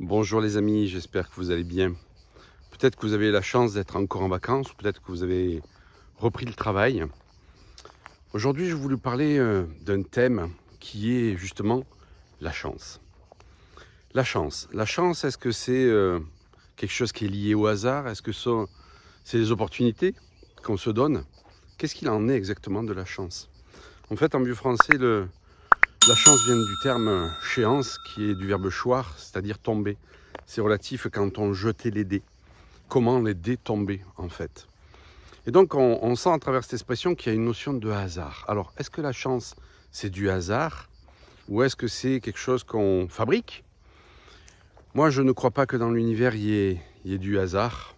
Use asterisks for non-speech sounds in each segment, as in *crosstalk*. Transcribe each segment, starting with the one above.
Bonjour les amis, j'espère que vous allez bien. Peut-être que vous avez la chance d'être encore en vacances, ou peut-être que vous avez repris le travail. Aujourd'hui, je voulais parler euh, d'un thème qui est justement la chance. La chance. La chance, est-ce que c'est euh, quelque chose qui est lié au hasard? Est-ce que c'est des opportunités qu'on se donne? Qu'est-ce qu'il en est exactement de la chance? En fait, en vieux français, le, la chance vient du terme chéance, qui est du verbe choir, c'est-à-dire tomber. C'est relatif quand on jetait les dés. Comment les dés tombaient, en fait. Et donc, on, sent à travers cette expression qu'il y a une notion de hasard. Alors, est-ce que la chance, c'est du hasard? Ou est-ce que c'est quelque chose qu'on fabrique? Moi, je ne crois pas que dans l'univers, il y ait, du hasard.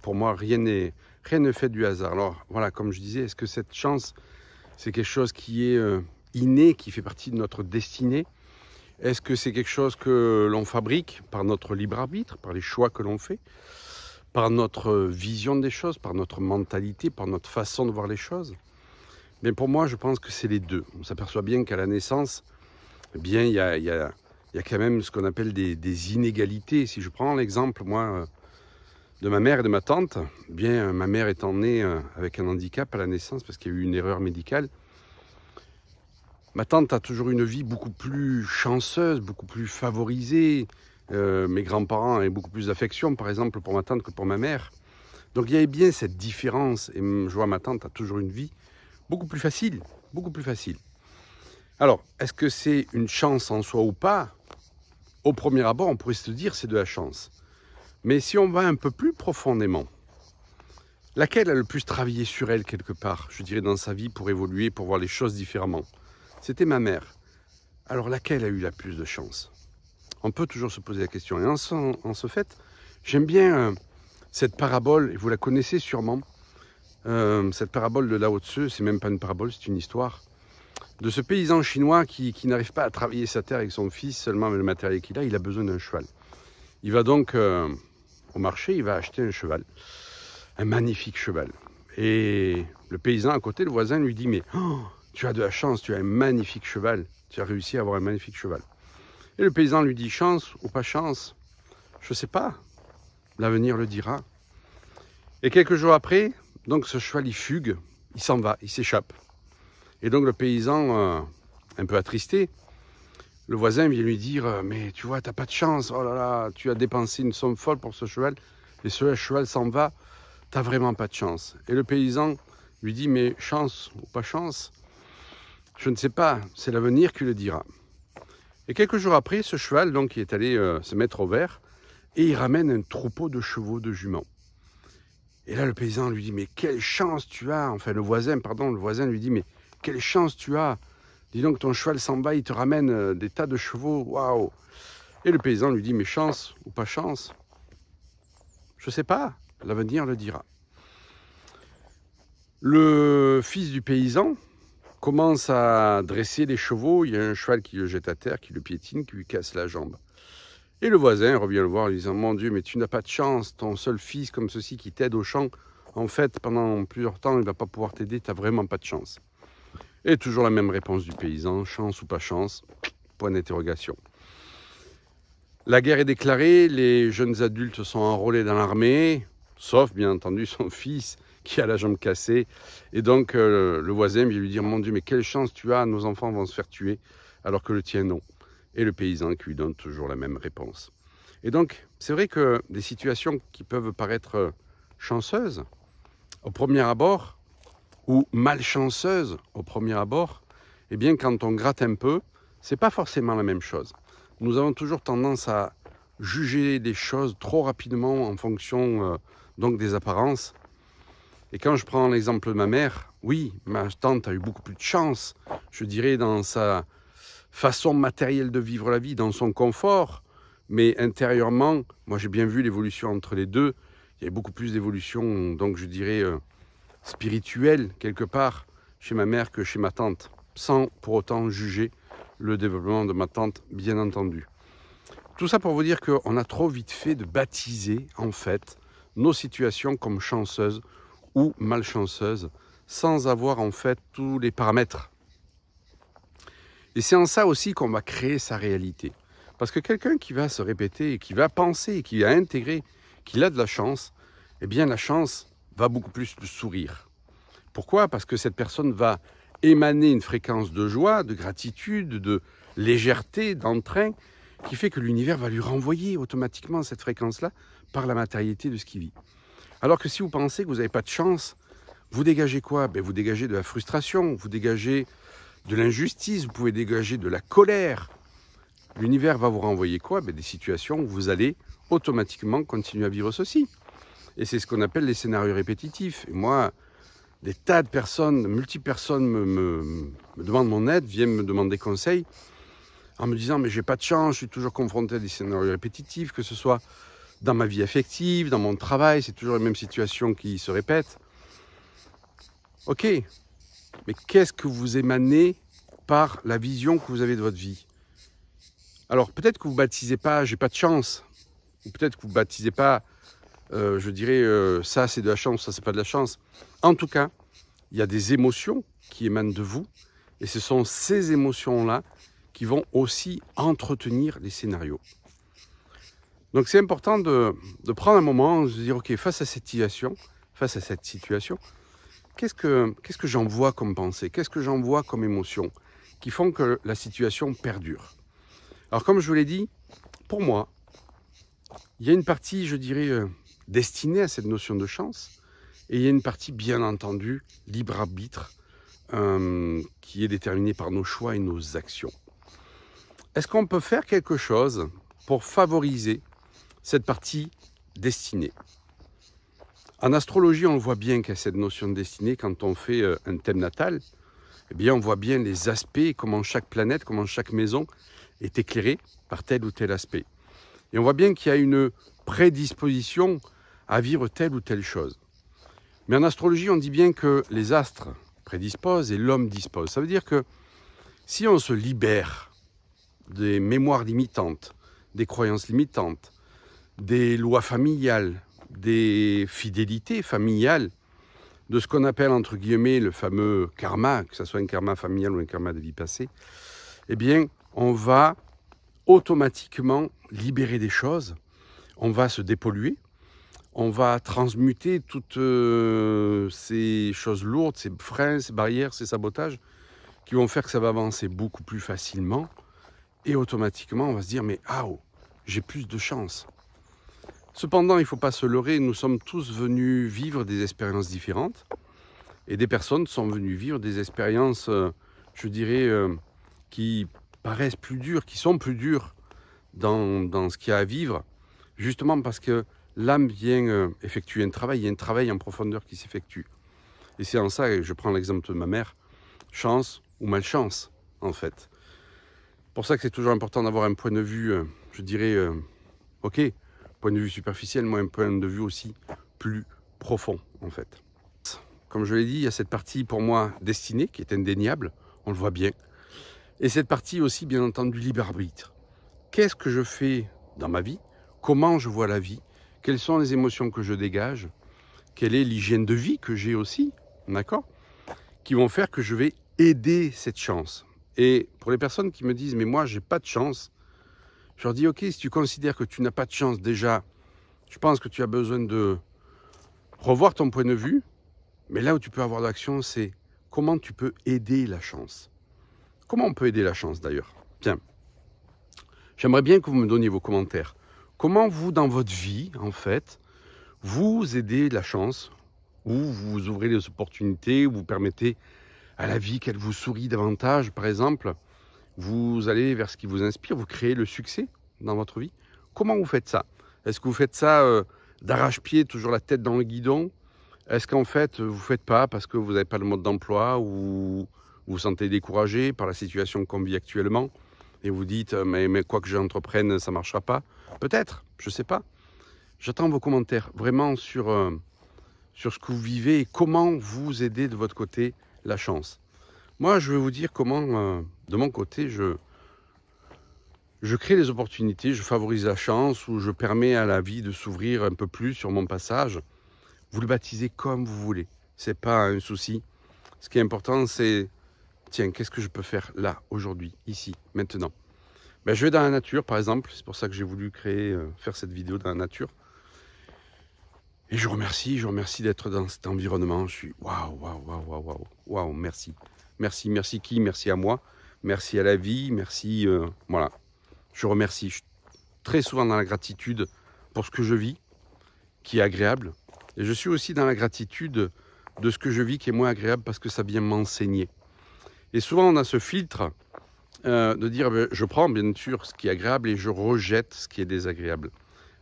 Pour moi, rien ne fait du hasard. Alors, voilà, comme je disais, est-ce que cette chance, c'est quelque chose qui est... Euh, inné, qui fait partie de notre destinée Est-ce que c'est quelque chose que l'on fabrique par notre libre arbitre, par les choix que l'on fait, par notre vision des choses, par notre mentalité, par notre façon de voir les choses? Pour moi, je pense que c'est les deux. On s'aperçoit bien qu'à la naissance, eh bien, il y a, quand même ce qu'on appelle des, des, inégalités. Si je prends l'exemple, moi, de ma mère et de ma tante, eh bien, ma mère étant née euh, avec un handicap à la naissance parce qu'il y a eu une erreur médicale, Ma tante a toujours une vie beaucoup plus chanceuse, beaucoup plus favorisée. Euh, mes grands-parents avaient beaucoup plus d'affection, par exemple, pour ma tante que pour ma mère. Donc il y avait bien cette différence. Et je vois ma tante a toujours une vie beaucoup plus facile, beaucoup plus facile. Alors, est-ce que c'est une chance en soi ou pas? Au premier abord, on pourrait se dire c'est de la chance. Mais si on va un peu plus profondément, laquelle a le plus travaillé sur elle quelque part, je dirais, dans sa vie pour évoluer, pour voir les choses différemment? C'était ma mère. Alors laquelle a eu la plus de chance? On peut toujours se poser la question. Et en ce, fait, j'aime bien euh, cette parabole, et vous la connaissez sûrement, euh, cette parabole de Lao Tzu, c'est même pas une parabole, c'est une histoire, de ce paysan chinois qui, n'arrive pas à travailler sa terre avec son fils seulement avec le matériel qu'il a, il a besoin d'un cheval. Il va donc euh, au marché, il va acheter un cheval, un magnifique cheval. Et le paysan à côté, le voisin, lui dit, mais oh, tu as de la chance, tu as un magnifique cheval, tu as réussi à avoir un magnifique cheval. Et le paysan lui dit, chance ou pas chance, je ne sais pas, l'avenir le dira. Et quelques jours après, donc ce cheval il fugue, il s'en va, il s'échappe. Et donc le paysan, euh, un peu attristé, le voisin vient lui dire, euh, mais tu vois, tu n'as pas de chance, oh là là, tu as dépensé une somme folle pour ce cheval, et ce cheval s'en va, tu n'as vraiment pas de chance. Et le paysan lui dit, mais chance ou pas chance, je ne sais pas, c'est l'avenir qui le dira. Et quelques jours après, ce cheval donc, est allé euh, se mettre au vert et il ramène un troupeau de chevaux, de juments. Et là, le paysan lui dit, mais quelle chance tu as, enfin le voisin, pardon, le voisin lui dit, mais quelle chance tu as. Dis donc, ton cheval s'en va, il te ramène euh, des tas de chevaux, waouh. Et le paysan lui dit, mais chance ou pas chance Je ne sais pas, l'avenir le dira. Le fils du paysan, commence à dresser les chevaux, il y a un cheval qui le jette à terre, qui le piétine, qui lui casse la jambe. Et le voisin revient le voir lui disant Mon Dieu, mais tu n'as pas de chance, ton seul fils comme ceci qui t'aide au champ, en fait, pendant plusieurs temps, il ne va pas pouvoir t'aider, tu n'as vraiment pas de chance. Et toujours la même réponse du paysan chance ou pas chance Point d'interrogation. La guerre est déclarée, les jeunes adultes sont enrôlés dans l'armée, sauf bien entendu *laughs* son fils qui a la jambe cassée. Et donc euh, le voisin vient lui dire Mon Dieu, mais quelle chance tu as, nos enfants vont se faire tuer, alors que le tien non. Et le paysan qui lui donne toujours la même réponse. Et donc, c'est vrai que des situations qui peuvent paraître chanceuses au premier abord, ou malchanceuses au premier abord, eh bien, quand on gratte un peu, c'est pas forcément la même chose. Nous avons toujours tendance à juger des choses trop rapidement en fonction euh, donc des apparences et quand je prends l'exemple de ma mère, oui, ma tante a eu beaucoup plus de chance, je dirais, dans sa façon matérielle de vivre la vie, dans son confort, mais intérieurement, moi j'ai bien vu l'évolution entre les deux. Il y a beaucoup plus d'évolution, donc je dirais euh, spirituelle quelque part chez ma mère que chez ma tante, sans pour autant juger le développement de ma tante, bien entendu. Tout ça pour vous dire qu'on a trop vite fait de baptiser en fait nos situations comme chanceuses ou malchanceuse, sans avoir en fait tous les paramètres. Et c'est en ça aussi qu'on va créer sa réalité. Parce que quelqu'un qui va se répéter, qui va penser, qui va intégrer qu'il a de la chance, eh bien la chance va beaucoup plus le sourire. Pourquoi? Parce que cette personne va émaner une fréquence de joie, de gratitude, de légèreté, d'entrain, qui fait que l'univers va lui renvoyer automatiquement cette fréquence-là par la matérialité de ce qu'il vit. Alors que si vous pensez que vous n'avez pas de chance, vous dégagez quoi? Ben Vous dégagez de la frustration, vous dégagez de l'injustice, vous pouvez dégager de la colère. L'univers va vous renvoyer quoi? Ben Des situations où vous allez automatiquement continuer à vivre ceci. Et c'est ce qu'on appelle les scénarios répétitifs. Et moi, des tas de personnes, multi personnes me, me, demandent mon aide, viennent me demander conseil en me disant mais j'ai pas de chance, je suis toujours confronté à des scénarios répétitifs, que ce soit dans ma vie affective, dans mon travail, c'est toujours les mêmes situations qui se répètent. Ok, mais qu'est-ce que vous émanez par la vision que vous avez de votre vie? Alors peut-être que vous ne baptisez pas j'ai pas de chance, ou peut-être que vous baptisez pas, euh, je dirais, euh, ça c'est de la chance, ça c'est pas de la chance. En tout cas, il y a des émotions qui émanent de vous, et ce sont ces émotions-là qui vont aussi entretenir les scénarios. Donc c'est important de, prendre un moment, de se dire, ok, face à cette situation, face à cette situation, qu'est-ce que, qu'est-ce que comme pensée, qu'est-ce que j'envoie comme émotion, qui font que la situation perdure? Alors comme je vous l'ai dit, pour moi, il y a une partie, je dirais, euh, destinée à cette notion de chance, et il y a une partie, bien entendu, libre arbitre, euh, qui est déterminée par nos choix et nos actions. Est-ce qu'on peut faire quelque chose pour favoriser cette partie destinée En astrologie, on voit bien qu'il y a cette notion de destinée quand on fait euh, un thème natal. Eh bien, on voit bien les aspects, comment chaque planète, comment chaque maison est éclairée par tel ou tel aspect. Et on voit bien qu'il y a une prédisposition à vivre telle ou telle chose. Mais en astrologie, on dit bien que les astres prédisposent et l'homme dispose. Ça veut dire que si on se libère des mémoires limitantes, des croyances limitantes, des lois familiales, des fidélités familiales, de ce qu'on appelle entre guillemets le fameux karma, que ce soit un karma familial ou un karma de vie passée, eh bien, on va automatiquement libérer des choses, on va se dépolluer, on va transmuter toutes euh, ces choses lourdes, ces freins, ces barrières, ces sabotages, qui vont faire que ça va avancer beaucoup plus facilement, et automatiquement, on va se dire, mais ah, j'ai plus de chance. Cependant, il ne faut pas se leurrer, nous sommes tous venus vivre des expériences différentes. Et des personnes sont venues vivre des expériences, euh, je dirais, euh, qui paraissent plus dures, qui sont plus dures dans, dans ce qu'il y a à vivre, justement parce que l'âme vient euh, effectuer un travail, il y a un travail en profondeur qui s'effectue. Et c'est en ça, et je prends l'exemple de ma mère, chance ou malchance, en fait pour ça que c'est toujours important d'avoir un point de vue, je dirais, ok, point de vue superficiel, mais un point de vue aussi plus profond, en fait. Comme je l'ai dit, il y a cette partie pour moi destinée, qui est indéniable, on le voit bien. Et cette partie aussi, bien entendu, libre arbitre. Qu'est-ce que je fais dans ma vie? Comment je vois la vie? Quelles sont les émotions que je dégage? Quelle est l'hygiène de vie que j'ai aussi D'accord? Qui vont faire que je vais aider cette chance. Et pour les personnes qui me disent, mais moi, j'ai pas de chance, je leur dis, ok, si tu considères que tu n'as pas de chance déjà, je pense que tu as besoin de revoir ton point de vue. Mais là où tu peux avoir de l'action, c'est comment tu peux aider la chance. Comment on peut aider la chance d'ailleurs? Tiens, j'aimerais bien que vous me donniez vos commentaires. Comment vous, dans votre vie, en fait, vous aidez la chance, ou vous ouvrez les opportunités, vous permettez à la vie, qu'elle vous sourit davantage, par exemple, vous allez vers ce qui vous inspire, vous créez le succès dans votre vie. Comment vous faites ça? Est-ce que vous faites ça euh, d'arrache-pied, toujours la tête dans le guidon? Est-ce qu'en fait, vous ne faites pas parce que vous n'avez pas le mode d'emploi ou vous vous sentez découragé par la situation qu'on vit actuellement et vous dites euh, mais, quoi que j'entreprenne, ça ne marchera pas? Peut-être, je ne sais pas. J'attends vos commentaires vraiment sur, euh, sur ce que vous vivez et comment vous aidez de votre côté la chance. Moi, je vais vous dire comment, de mon côté, je, crée les opportunités, je favorise la chance ou je permets à la vie de s'ouvrir un peu plus sur mon passage. Vous le baptisez comme vous voulez. C'est pas un souci. Ce qui est important, c'est tiens, qu'est-ce que je peux faire là, aujourd'hui, ici, maintenant? Ben, je vais dans la nature, par exemple. C'est pour ça que j'ai voulu créer, euh, faire cette vidéo dans la nature. Et je remercie, je remercie d'être dans cet environnement. Je suis waouh, waouh, waouh, waouh, waouh, waouh, merci. Merci, merci qui? Merci à moi. Merci à la vie. Merci, euh, voilà. Je remercie. Je suis très souvent dans la gratitude pour ce que je vis, qui est agréable. Et je suis aussi dans la gratitude de ce que je vis qui est moins agréable parce que ça vient m'enseigner. Et souvent, on a ce filtre euh, de dire ben, je prends bien sûr ce qui est agréable et je rejette ce qui est désagréable.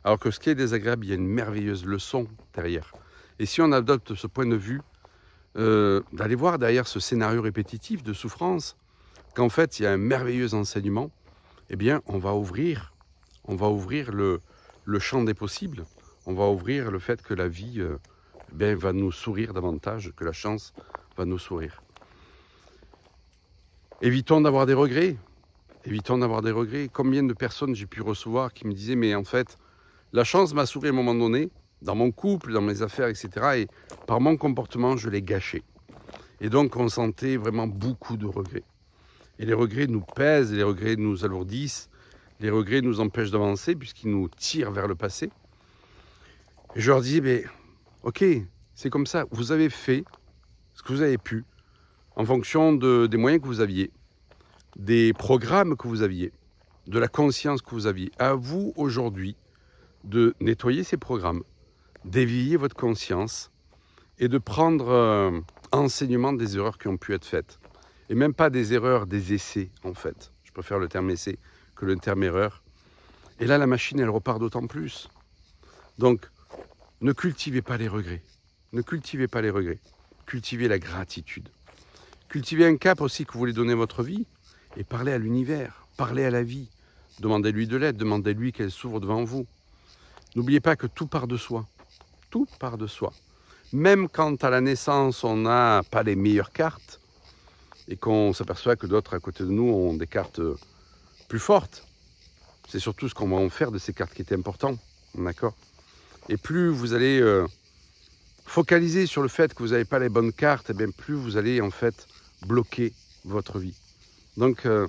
Alors que ce qui est désagréable, il y a une merveilleuse leçon derrière. Et si on adopte ce point de vue, euh, d'aller voir derrière ce scénario répétitif de souffrance, qu'en fait il y a un merveilleux enseignement, eh bien on va ouvrir, on va ouvrir le, champ des possibles, on va ouvrir le fait que la vie euh, eh va nous sourire davantage, que la chance va nous sourire. Évitons d'avoir des regrets. Évitons d'avoir des regrets. Combien de personnes j'ai pu recevoir qui me disaient, mais en fait, la chance m'a souri à un moment donné, dans mon couple, dans mes affaires, etc. Et par mon comportement, je l'ai gâché. Et donc, on sentait vraiment beaucoup de regrets. Et les regrets nous pèsent, les regrets nous alourdissent, les regrets nous empêchent d'avancer puisqu'ils nous tirent vers le passé. Je leur dis, mais ok, c'est comme ça, vous avez fait ce que vous avez pu, en fonction des moyens que vous aviez, des programmes que vous aviez, de la conscience que vous aviez. À vous aujourd'hui de nettoyer ces programmes, d'éveiller votre conscience et de prendre euh, enseignement des erreurs qui ont pu être faites. Et même pas des erreurs, des essais en fait. Je préfère le terme essai que le terme erreur. Et là, la machine, elle repart d'autant plus. Donc, ne cultivez pas les regrets. Ne cultivez pas les regrets. Cultivez la gratitude. Cultivez un cap aussi que vous voulez donner votre vie et parlez à l'univers, parlez à la vie. Demandez-lui de l'aide, demandez-lui qu'elle s'ouvre devant vous. N'oubliez pas que tout part de soi. Tout part de soi. Même quand à la naissance on n'a pas les meilleures cartes et qu'on s'aperçoit que d'autres à côté de nous ont des cartes plus fortes, c'est surtout ce qu'on va en faire de ces cartes qui est important. D'accord? Et plus vous allez euh, focaliser sur le fait que vous n'avez pas les bonnes cartes, et eh bien plus vous allez en fait bloquer votre vie. Donc, euh,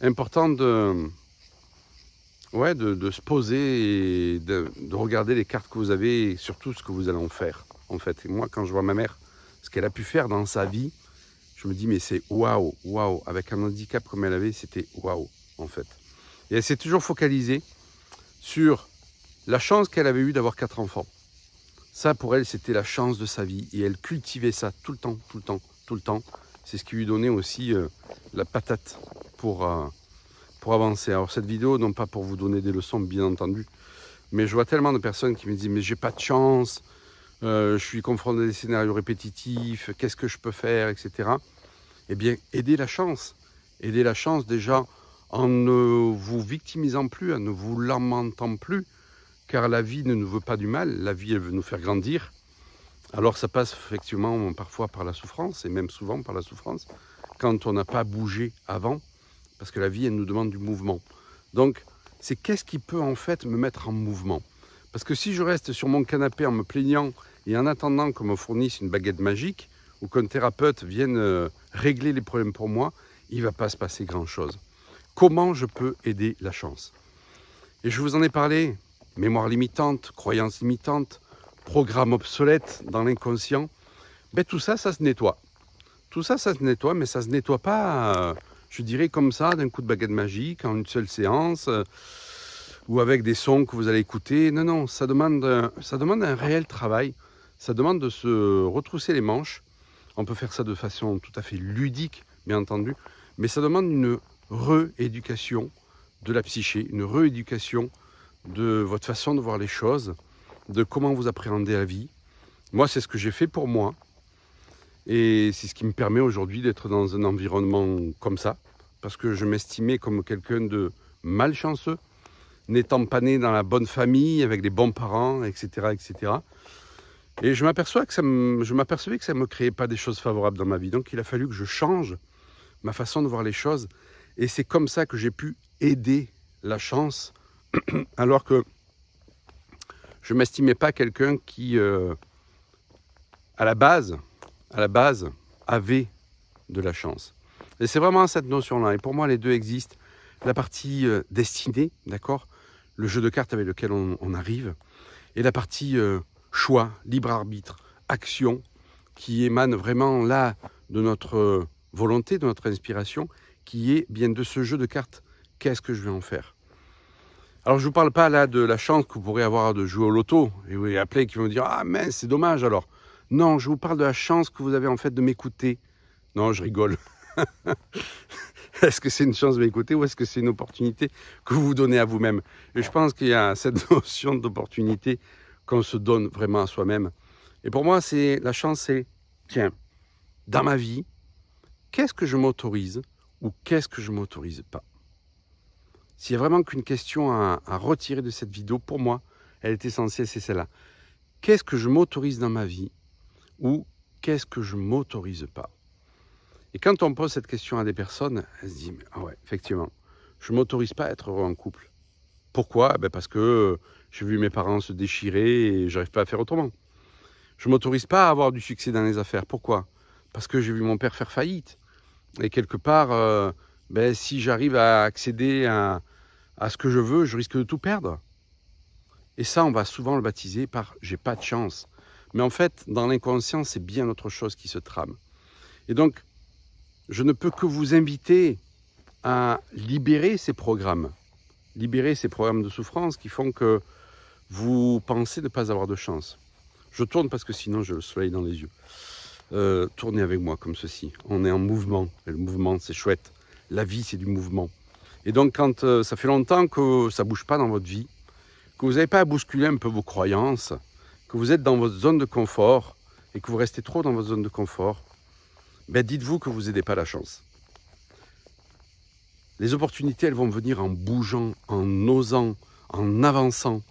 important de, ouais, de, se poser et de, regarder les cartes que vous avez et surtout ce que vous allez en faire. En fait, moi, quand je vois ma mère, ce qu'elle a pu faire dans sa vie, je me dis, mais c'est waouh, waouh. Avec un handicap comme elle avait, c'était waouh, en fait. Et elle s'est toujours focalisée sur la chance qu'elle avait eue d'avoir quatre enfants. Ça, pour elle, c'était la chance de sa vie. Et elle cultivait ça tout le temps, tout le temps, tout le temps. C'est ce qui lui donnait aussi euh, la patate pour, euh, pour avancer. Alors cette vidéo, non pas pour vous donner des leçons, bien entendu, mais je vois tellement de personnes qui me disent mais j'ai pas de chance, euh, je suis confronté à des scénarios répétitifs, qu'est-ce que je peux faire, etc. Eh bien, aidez la chance. Aidez la chance déjà en ne vous victimisant plus, en ne vous lamentant plus, car la vie ne nous veut pas du mal, la vie elle veut nous faire grandir. Alors ça passe effectivement parfois par la souffrance, et même souvent par la souffrance, quand on n'a pas bougé avant, parce que la vie, elle nous demande du mouvement. Donc, c'est qu'est-ce qui peut en fait me mettre en mouvement? Parce que si je reste sur mon canapé en me plaignant et en attendant qu'on me fournisse une baguette magique, ou qu'un thérapeute vienne euh, régler les problèmes pour moi, il ne va pas se passer grand-chose. Comment je peux aider la chance? Et je vous en ai parlé, mémoire limitante, croyance limitante, programme obsolète dans l'inconscient, ben, tout ça, ça se nettoie. Tout ça, ça se nettoie, mais ça ne se nettoie pas, euh, je dirais, comme ça, d'un coup de baguette magique, en une seule séance, euh, ou avec des sons que vous allez écouter. Non, non, ça demande, ça demande un réel travail. Ça demande de se retrousser les manches. On peut faire ça de façon tout à fait ludique, bien entendu, mais ça demande une rééducation de la psyché, une rééducation de votre façon de voir les choses, de comment vous appréhendez la vie. Moi, c'est ce que j'ai fait pour moi. Et c'est ce qui me permet aujourd'hui d'être dans un environnement comme ça, parce que je m'estimais comme quelqu'un de malchanceux, n'étant pas né dans la bonne famille, avec des bons parents, etc. etc. Et je m'aperçois que ça je m'apercevais que ça ne me créait pas des choses favorables dans ma vie. Donc il a fallu que je change ma façon de voir les choses. Et c'est comme ça que j'ai pu aider la chance, *clears throat* alors que je ne m'estimais pas quelqu'un qui, euh, à la base, à la base, avait de la chance. Et c'est vraiment cette notion-là. Et pour moi, les deux existent. la partie euh, destinée, d'accord Le jeu de cartes avec lequel on, arrive, et la partie euh, choix, libre arbitre, action, qui émane vraiment là de notre euh, volonté, de notre inspiration, qui est bien de ce jeu de cartes. Qu'est-ce que je vais en faire? Alors je ne vous parle pas là de la chance que vous pourrez avoir de jouer au loto et vous allez appeler qui vont me dire ah mais c'est dommage alors. Non, je vous parle de la chance que vous avez en fait de m'écouter. Non, je rigole. *laughs* est-ce que c'est une chance de m'écouter ou est-ce que c'est une opportunité que vous vous donnez à vous-même? Et je pense qu'il y a cette *laughs* notion d'opportunité qu'on se donne vraiment à soi-même. Et pour moi, c'est la chance, c'est tiens, dans ma vie, qu'est-ce que je m'autorise ou qu'est-ce que je m'autorise pas? S'il y a vraiment qu'une question à, à, retirer de cette vidéo, pour moi, elle est essentielle, c'est celle-là. Qu'est-ce que je m'autorise dans ma vie ou qu'est-ce que je m'autorise pas? Et quand on pose cette question à des personnes, elles se disent ah ouais, effectivement, je m'autorise pas à être heureux en couple. Pourquoi? Ben Parce que j'ai vu mes parents se déchirer et j'arrive pas à faire autrement. Je m'autorise pas à avoir du succès dans les affaires. Pourquoi? Parce que j'ai vu mon père faire faillite. Et quelque part, euh, ben, si j'arrive à accéder à, à ce que je veux, je risque de tout perdre. Et ça, on va souvent le baptiser par j'ai pas de chance. Mais en fait, dans l'inconscient, c'est bien autre chose qui se trame. Et donc, je ne peux que vous inviter à libérer ces programmes, libérer ces programmes de souffrance qui font que vous pensez ne pas avoir de chance. Je tourne parce que sinon je le soleil dans les yeux. Euh, tournez avec moi comme ceci. On est en mouvement. Et le mouvement, c'est chouette. La vie, c'est du mouvement. Et donc, quand euh, ça fait longtemps que ça ne bouge pas dans votre vie, que vous n'avez pas à bousculer un peu vos croyances, que vous êtes dans votre zone de confort et que vous restez trop dans votre zone de confort, ben dites-vous que vous n'aidez pas la chance. Les opportunités, elles vont venir en bougeant, en osant, en avançant,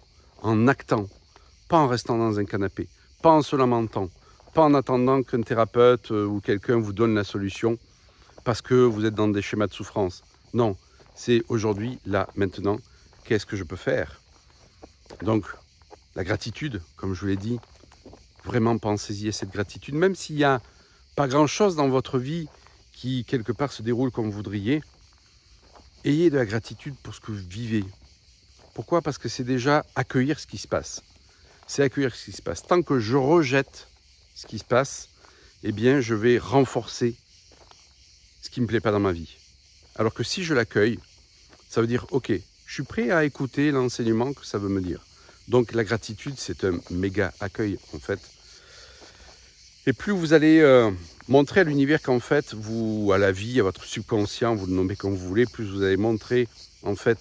en actant, pas en restant dans un canapé, pas en se lamentant, pas en attendant qu'un thérapeute euh, ou quelqu'un vous donne la solution parce que vous êtes dans des schémas de souffrance. Non, c'est aujourd'hui, là, maintenant, qu'est-ce que je peux faire? Donc, la gratitude, comme je vous l'ai dit, vraiment pensez-y à cette gratitude, même s'il n'y a pas grand-chose dans votre vie qui, quelque part, se déroule comme vous voudriez, ayez de la gratitude pour ce que vous vivez. Pourquoi? Parce que c'est déjà accueillir ce qui se passe. C'est accueillir ce qui se passe. Tant que je rejette ce qui se passe, eh bien, je vais renforcer ce qui ne me plaît pas dans ma vie. Alors que si je l'accueille, ça veut dire, ok, je suis prêt à écouter l'enseignement que ça veut me dire. Donc la gratitude, c'est un méga accueil en fait. Et plus vous allez euh, montrer à l'univers qu'en fait, vous, à la vie, à votre subconscient, vous le nommez comme vous voulez, plus vous allez montrer en fait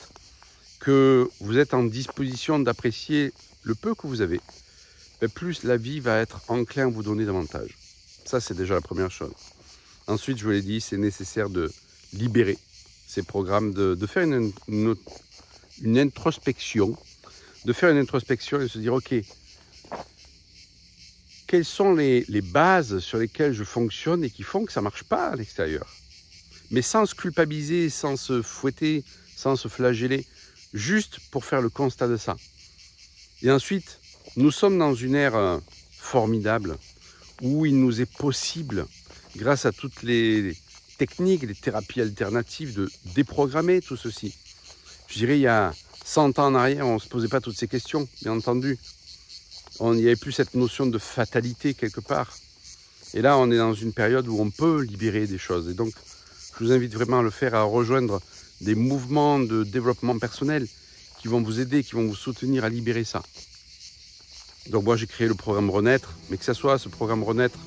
que vous êtes en disposition d'apprécier le peu que vous avez, plus la vie va être enclin à vous donner davantage. Ça, c'est déjà la première chose. Ensuite, je vous l'ai dit, c'est nécessaire de libérer ces programmes, de, faire une, une introspection de faire une introspection et de se dire, OK, quelles sont les, bases sur lesquelles je fonctionne et qui font que ça ne marche pas à l'extérieur Mais sans se culpabiliser, sans se fouetter, sans se flageller, juste pour faire le constat de ça. Et ensuite, nous sommes dans une ère euh, formidable où il nous est possible, grâce à toutes les techniques, les thérapies alternatives, de déprogrammer tout ceci. Je dirais, il y a 100 ans en arrière, on ne se posait pas toutes ces questions, bien entendu. On n'y avait plus cette notion de fatalité quelque part. Et là, on est dans une période où on peut libérer des choses. Et donc, je vous invite vraiment à le faire, à rejoindre des mouvements de développement personnel qui vont vous aider, qui vont vous soutenir à libérer ça. Donc moi, j'ai créé le programme Renaître, mais que ce soit ce programme Renaître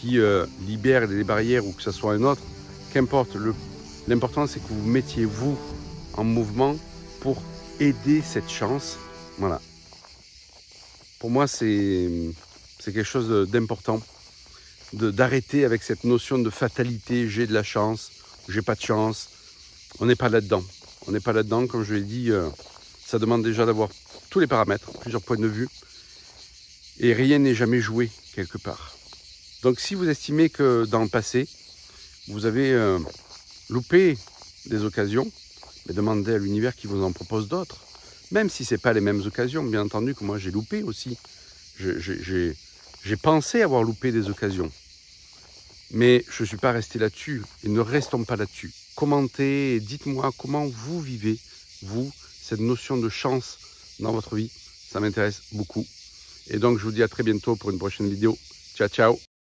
qui euh, libère les barrières ou que ce soit un autre, qu'importe, l'important c'est que vous mettiez vous en mouvement pour aider cette chance. Voilà. Pour moi, c'est quelque chose d'important d'arrêter avec cette notion de fatalité, j'ai de la chance, j'ai pas de chance. On n'est pas là-dedans. On n'est pas là-dedans, comme je l'ai dit, euh, ça demande déjà d'avoir tous les paramètres, plusieurs points de vue, et rien n'est jamais joué quelque part. Donc si vous estimez que dans le passé, vous avez euh, loupé des occasions, mais demandez à l'univers qui vous en propose d'autres. Même si ce n'est pas les mêmes occasions, bien entendu que moi j'ai loupé aussi. J'ai pensé avoir loupé des occasions. Mais je ne suis pas resté là-dessus. Et ne restons pas là-dessus. commentez dites-moi comment vous vivez, vous, cette notion de chance dans votre vie. Ça m'intéresse beaucoup. Et donc, je vous dis à très bientôt pour une prochaine vidéo. Ciao, ciao